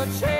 no change.